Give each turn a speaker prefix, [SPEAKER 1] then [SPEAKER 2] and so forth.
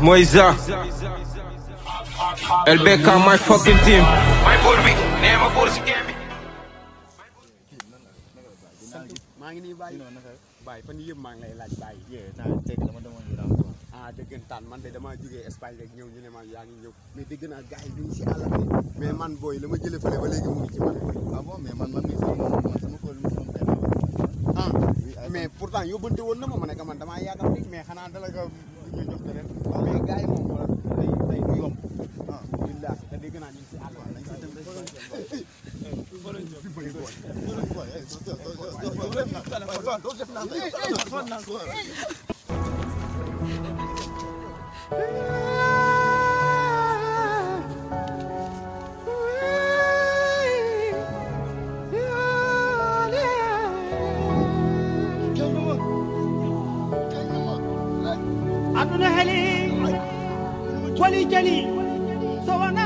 [SPEAKER 1] Moïsa. LBK, my fucking team. My boy bi, nee ma boor si game bi.
[SPEAKER 2] maa ngi nii bàyyi bàyyi fan yii yëpp maa ngi lay laaj bàyyi
[SPEAKER 3] yee naa teg dama demoon ñu daan quoi.
[SPEAKER 2] ah dëggantaan man de damaa jógee Espagne rek ñëw ñu ne ma yaa ngi ñëw mais dégg naa gars yi duñ si àll bi mais man booy la ma jëlee fële ba léegi mu ngi ci man
[SPEAKER 3] ah bon mais man man mii sax moom man sama kóol mi moom
[SPEAKER 2] ah mais pourtant yóbbante woon na ma ma ne ko man damaa yàggam rek mais xanaa dala ko ñu jox ko ren mais gars yi moom wala day day du yomb ah billahi te dégg naa ñu ngi si àll
[SPEAKER 3] nañ ko dem rek
[SPEAKER 4] aduna heli wali jali so wana